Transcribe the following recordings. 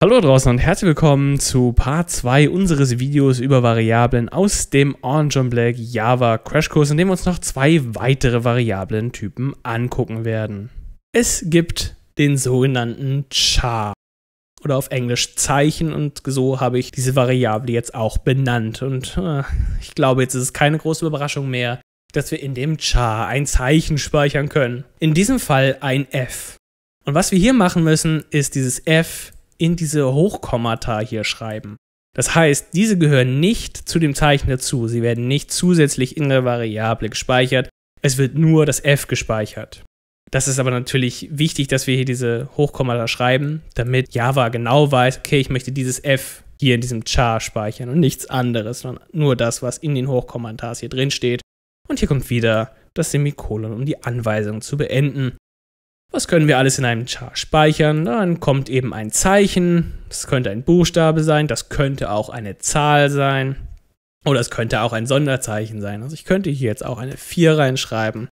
Hallo draußen und herzlich willkommen zu Part 2 unseres Videos über Variablen aus dem Orange on Black Java Crashkurs, in dem wir uns noch zwei weitere Variablentypen angucken werden. Es gibt den sogenannten char oder auf Englisch Zeichen und so habe ich diese Variable jetzt auch benannt und äh, ich glaube, jetzt ist es keine große Überraschung mehr, dass wir in dem char ein Zeichen speichern können. In diesem Fall ein f. Und was wir hier machen müssen, ist dieses f in diese Hochkommata hier schreiben. Das heißt, diese gehören nicht zu dem Zeichen dazu. Sie werden nicht zusätzlich in der Variable gespeichert. Es wird nur das f gespeichert. Das ist aber natürlich wichtig, dass wir hier diese Hochkommata schreiben, damit Java genau weiß, okay, ich möchte dieses f hier in diesem char speichern und nichts anderes, sondern nur das, was in den Hochkommentars hier drin steht. Und hier kommt wieder das Semikolon, um die Anweisung zu beenden. Was können wir alles in einem Char speichern? Dann kommt eben ein Zeichen, das könnte ein Buchstabe sein, das könnte auch eine Zahl sein oder es könnte auch ein Sonderzeichen sein. Also ich könnte hier jetzt auch eine 4 reinschreiben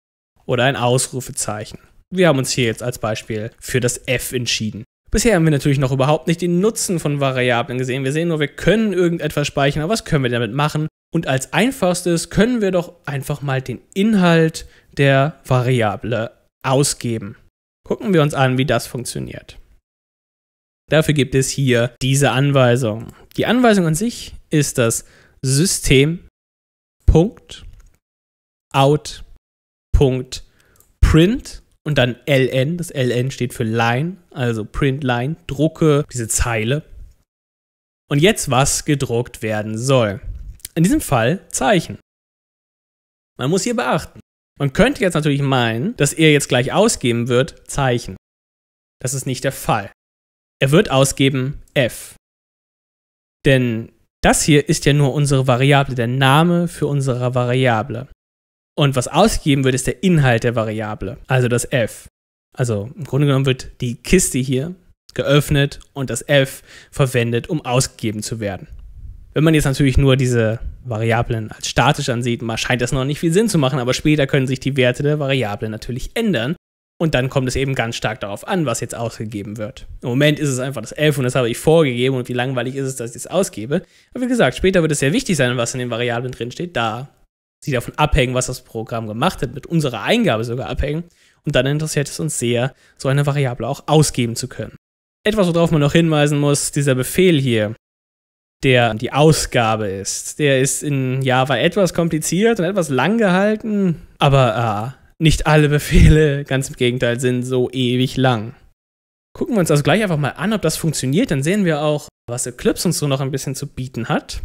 oder ein Ausrufezeichen. Wir haben uns hier jetzt als Beispiel für das F entschieden. Bisher haben wir natürlich noch überhaupt nicht den Nutzen von Variablen gesehen. Wir sehen nur, wir können irgendetwas speichern, aber was können wir damit machen? Und als einfachstes können wir doch einfach mal den Inhalt der Variable ausgeben. Gucken wir uns an, wie das funktioniert. Dafür gibt es hier diese Anweisung. Die Anweisung an sich ist das System Punkt out Punkt print und dann ln. Das ln steht für line, also print line, drucke diese Zeile. Und jetzt was gedruckt werden soll. In diesem Fall Zeichen. Man muss hier beachten, man könnte jetzt natürlich meinen, dass er jetzt gleich ausgeben wird Zeichen. Das ist nicht der Fall. Er wird ausgeben f. Denn das hier ist ja nur unsere Variable, der Name für unsere Variable. Und was ausgegeben wird, ist der Inhalt der Variable, also das f. Also im Grunde genommen wird die Kiste hier geöffnet und das f verwendet, um ausgegeben zu werden. Wenn man jetzt natürlich nur diese Variablen als statisch ansieht, scheint das noch nicht viel Sinn zu machen, aber später können sich die Werte der Variablen natürlich ändern. Und dann kommt es eben ganz stark darauf an, was jetzt ausgegeben wird. Im Moment ist es einfach das 11 und das habe ich vorgegeben und wie langweilig ist es, dass ich es ausgebe. Aber wie gesagt, später wird es sehr wichtig sein, was in den Variablen drin steht, da sie davon abhängen, was das Programm gemacht hat, mit unserer Eingabe sogar abhängen. Und dann interessiert es uns sehr, so eine Variable auch ausgeben zu können. Etwas, worauf man noch hinweisen muss, dieser Befehl hier, der die Ausgabe ist. Der ist in Java etwas kompliziert und etwas lang gehalten, aber äh, nicht alle Befehle, ganz im Gegenteil, sind so ewig lang. Gucken wir uns also gleich einfach mal an, ob das funktioniert. Dann sehen wir auch, was Eclipse uns so noch ein bisschen zu bieten hat.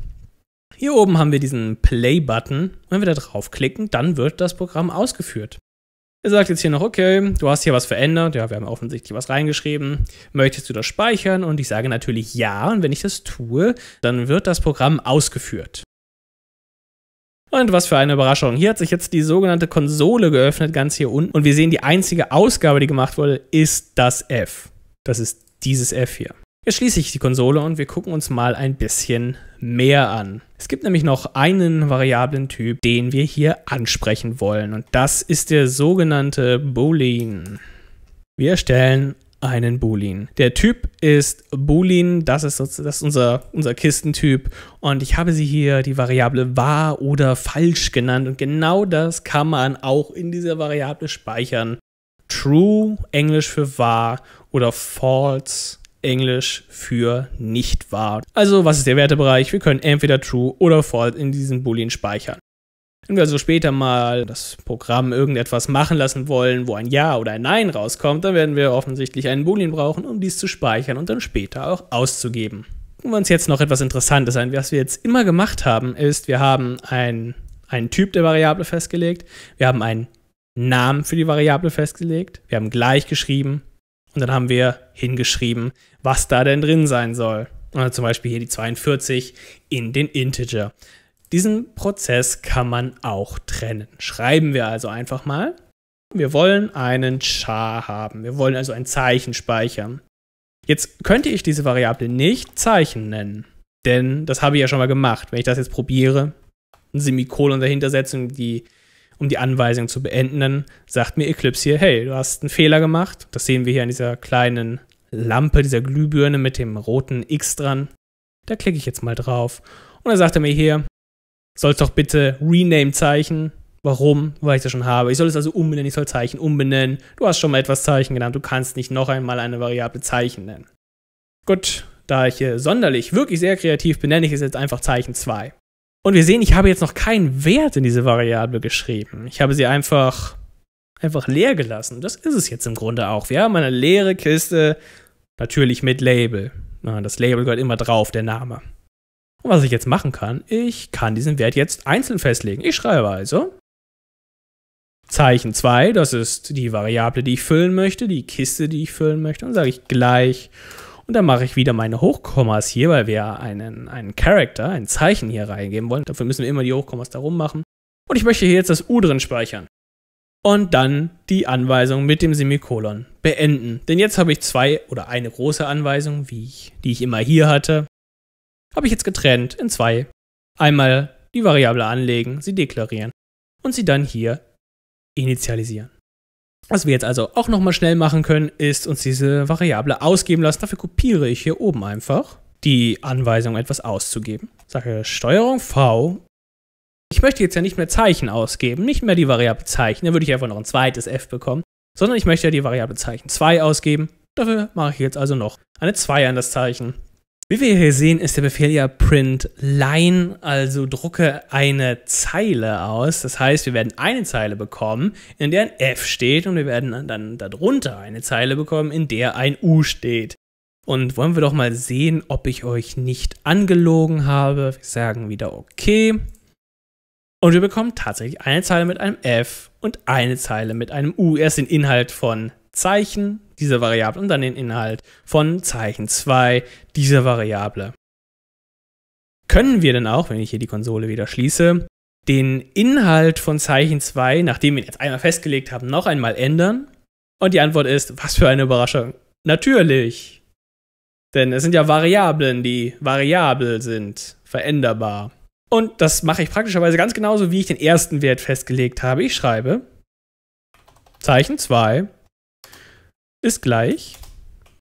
Hier oben haben wir diesen Play-Button. Wenn wir da draufklicken, dann wird das Programm ausgeführt. Er sagt jetzt hier noch, okay, du hast hier was verändert. Ja, wir haben offensichtlich was reingeschrieben. Möchtest du das speichern? Und ich sage natürlich ja. Und wenn ich das tue, dann wird das Programm ausgeführt. Und was für eine Überraschung. Hier hat sich jetzt die sogenannte Konsole geöffnet, ganz hier unten. Und wir sehen, die einzige Ausgabe, die gemacht wurde, ist das F. Das ist dieses F hier. Jetzt schließe ich die Konsole und wir gucken uns mal ein bisschen mehr an. Es gibt nämlich noch einen Variablentyp, den wir hier ansprechen wollen und das ist der sogenannte Boolean. Wir erstellen einen Boolean. Der Typ ist Boolean, das ist, das ist unser, unser Kistentyp und ich habe sie hier die Variable wahr oder falsch genannt und genau das kann man auch in dieser Variable speichern. True, Englisch für wahr oder false, Englisch für nicht wahr. Also was ist der Wertebereich? Wir können entweder true oder false in diesem Boolean speichern. Wenn wir also später mal das Programm irgendetwas machen lassen wollen, wo ein Ja oder ein Nein rauskommt, dann werden wir offensichtlich einen Boolean brauchen, um dies zu speichern und dann später auch auszugeben. Gucken wir uns jetzt noch etwas Interessantes an. Was wir jetzt immer gemacht haben, ist, wir haben ein, einen Typ der Variable festgelegt, wir haben einen Namen für die Variable festgelegt, wir haben gleich geschrieben und dann haben wir hingeschrieben, was da denn drin sein soll. Oder zum Beispiel hier die 42 in den Integer. Diesen Prozess kann man auch trennen. Schreiben wir also einfach mal. Wir wollen einen char haben. Wir wollen also ein Zeichen speichern. Jetzt könnte ich diese Variable nicht Zeichen nennen, denn das habe ich ja schon mal gemacht. Wenn ich das jetzt probiere, ein Semikolon dahinter setze, um die um die Anweisung zu beenden, sagt mir Eclipse hier, hey, du hast einen Fehler gemacht. Das sehen wir hier an dieser kleinen Lampe, dieser Glühbirne mit dem roten X dran. Da klicke ich jetzt mal drauf. Und dann sagt er mir hier, soll es doch bitte Rename-Zeichen. Warum? Weil ich das schon habe. Ich soll es also umbenennen, ich soll Zeichen umbenennen. Du hast schon mal etwas Zeichen genannt, du kannst nicht noch einmal eine Variable Zeichen nennen. Gut, da ich hier sonderlich wirklich sehr kreativ benenne ich es jetzt einfach Zeichen 2. Und wir sehen, ich habe jetzt noch keinen Wert in diese Variable geschrieben. Ich habe sie einfach, einfach leer gelassen. Das ist es jetzt im Grunde auch. Wir haben eine leere Kiste, natürlich mit Label. Das Label gehört immer drauf, der Name. Und was ich jetzt machen kann, ich kann diesen Wert jetzt einzeln festlegen. Ich schreibe also Zeichen 2, das ist die Variable, die ich füllen möchte, die Kiste, die ich füllen möchte. Und sage ich gleich. Und dann mache ich wieder meine Hochkommas hier, weil wir einen, einen Character, ein Zeichen hier reingeben wollen. Dafür müssen wir immer die Hochkommas darum machen. Und ich möchte hier jetzt das U drin speichern. Und dann die Anweisung mit dem Semikolon beenden. Denn jetzt habe ich zwei oder eine große Anweisung, wie ich, die ich immer hier hatte habe ich jetzt getrennt in zwei. Einmal die Variable anlegen, sie deklarieren und sie dann hier initialisieren. Was wir jetzt also auch nochmal schnell machen können, ist uns diese Variable ausgeben lassen. Dafür kopiere ich hier oben einfach die Anweisung, etwas auszugeben. Sage Steuerung V. Ich möchte jetzt ja nicht mehr Zeichen ausgeben, nicht mehr die Variable Zeichen, dann würde ich einfach noch ein zweites F bekommen, sondern ich möchte ja die Variable Zeichen 2 ausgeben. Dafür mache ich jetzt also noch eine 2 an das Zeichen. Wie wir hier sehen, ist der Befehl ja print line, also drucke eine Zeile aus. Das heißt, wir werden eine Zeile bekommen, in der ein F steht und wir werden dann darunter eine Zeile bekommen, in der ein U steht. Und wollen wir doch mal sehen, ob ich euch nicht angelogen habe. Wir sagen wieder okay. Und wir bekommen tatsächlich eine Zeile mit einem F und eine Zeile mit einem U. Erst den Inhalt von Zeichen dieser Variable und dann den Inhalt von Zeichen 2 dieser Variable. Können wir denn auch, wenn ich hier die Konsole wieder schließe, den Inhalt von Zeichen 2, nachdem wir ihn jetzt einmal festgelegt haben, noch einmal ändern? Und die Antwort ist, was für eine Überraschung. Natürlich. Denn es sind ja Variablen, die variabel sind, veränderbar. Und das mache ich praktischerweise ganz genauso, wie ich den ersten Wert festgelegt habe. Ich schreibe Zeichen 2 ist gleich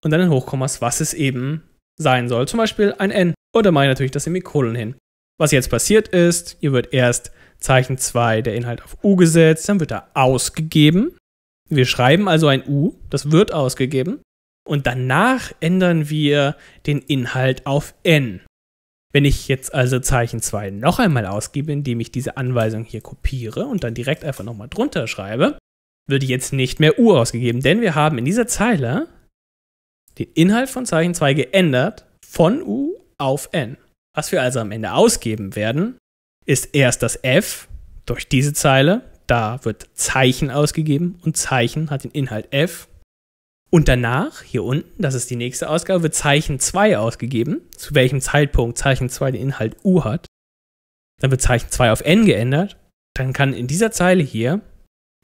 und dann in Hochkommas, was es eben sein soll. Zum Beispiel ein n. Oder mache ich natürlich das Semikolon hin. Was jetzt passiert ist, hier wird erst Zeichen 2 der Inhalt auf U gesetzt, dann wird er ausgegeben. Wir schreiben also ein U, das wird ausgegeben. Und danach ändern wir den Inhalt auf N. Wenn ich jetzt also Zeichen 2 noch einmal ausgebe, indem ich diese Anweisung hier kopiere und dann direkt einfach nochmal drunter schreibe, wird jetzt nicht mehr U ausgegeben, denn wir haben in dieser Zeile den Inhalt von Zeichen 2 geändert von U auf N. Was wir also am Ende ausgeben werden, ist erst das F durch diese Zeile. Da wird Zeichen ausgegeben und Zeichen hat den Inhalt F. Und danach, hier unten, das ist die nächste Ausgabe, wird Zeichen 2 ausgegeben, zu welchem Zeitpunkt Zeichen 2 den Inhalt U hat. Dann wird Zeichen 2 auf N geändert. Dann kann in dieser Zeile hier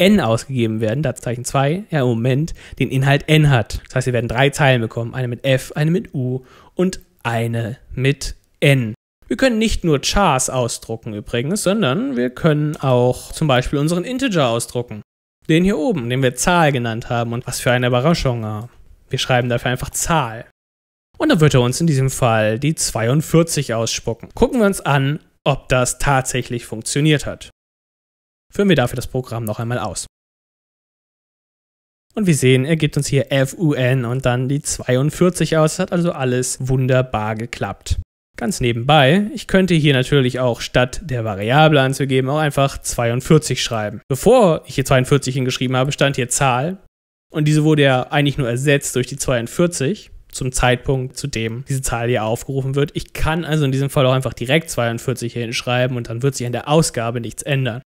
n ausgegeben werden, da Zeichen 2 ja im Moment den Inhalt n hat. Das heißt, wir werden drei Zeilen bekommen, eine mit f, eine mit u und eine mit n. Wir können nicht nur Chars ausdrucken übrigens, sondern wir können auch zum Beispiel unseren Integer ausdrucken. Den hier oben, den wir Zahl genannt haben und was für eine Überraschung. Wir schreiben dafür einfach Zahl. Und dann wird er uns in diesem Fall die 42 ausspucken. Gucken wir uns an, ob das tatsächlich funktioniert hat. Führen wir dafür das Programm noch einmal aus. Und wir sehen, er gibt uns hier FUN und dann die 42 aus. Das hat also alles wunderbar geklappt. Ganz nebenbei, ich könnte hier natürlich auch statt der Variable anzugeben auch einfach 42 schreiben. Bevor ich hier 42 hingeschrieben habe, stand hier Zahl und diese wurde ja eigentlich nur ersetzt durch die 42 zum Zeitpunkt, zu dem diese Zahl hier aufgerufen wird. Ich kann also in diesem Fall auch einfach direkt 42 hier hinschreiben und dann wird sich an der Ausgabe nichts ändern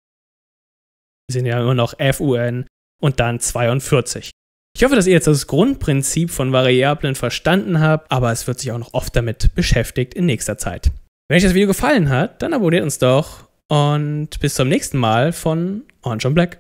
sind ja immer noch FUN und dann 42. Ich hoffe, dass ihr jetzt das Grundprinzip von Variablen verstanden habt, aber es wird sich auch noch oft damit beschäftigt in nächster Zeit. Wenn euch das Video gefallen hat, dann abonniert uns doch und bis zum nächsten Mal von Orange on Black.